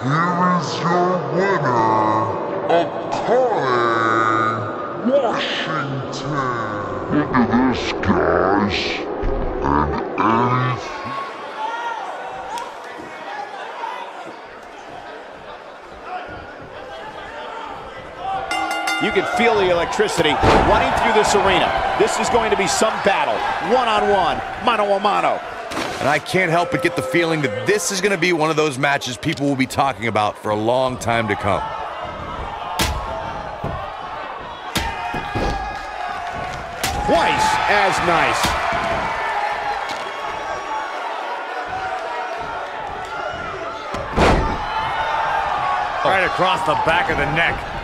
Here is your winner, Akane Washington. Look at this, guys. And anything. You can feel the electricity running through this arena. This is going to be some battle, one-on-one, mano-a-mano. And I can't help but get the feeling that this is going to be one of those matches people will be talking about for a long time to come. Twice as nice. Right across the back of the neck.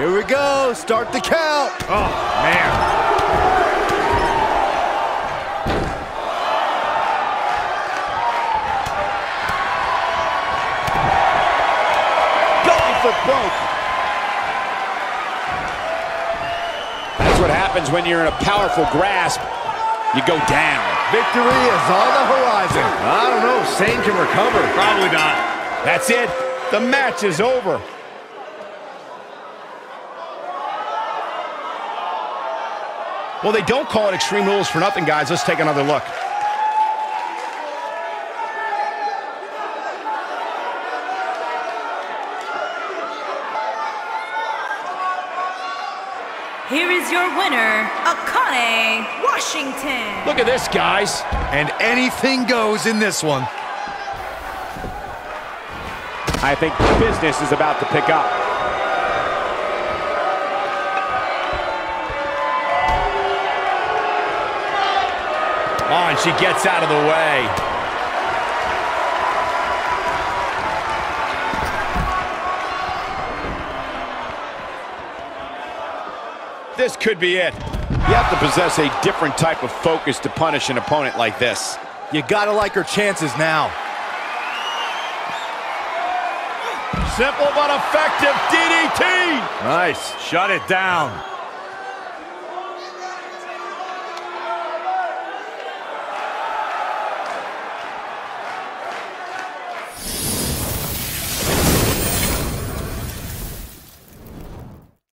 Here we go. Start the count. Oh, man. Going for broke. That's what happens when you're in a powerful grasp. You go down. Victory is on the horizon. I don't know. Sane can recover. Probably not. That's it. The match is over. Well, they don't call it Extreme Rules for nothing, guys. Let's take another look. Here is your winner, Akane Washington. Look at this, guys. And anything goes in this one. I think business is about to pick up. Oh, and she gets out of the way. This could be it. You have to possess a different type of focus to punish an opponent like this. You gotta like her chances now. Simple but effective DDT. Nice. Shut it down.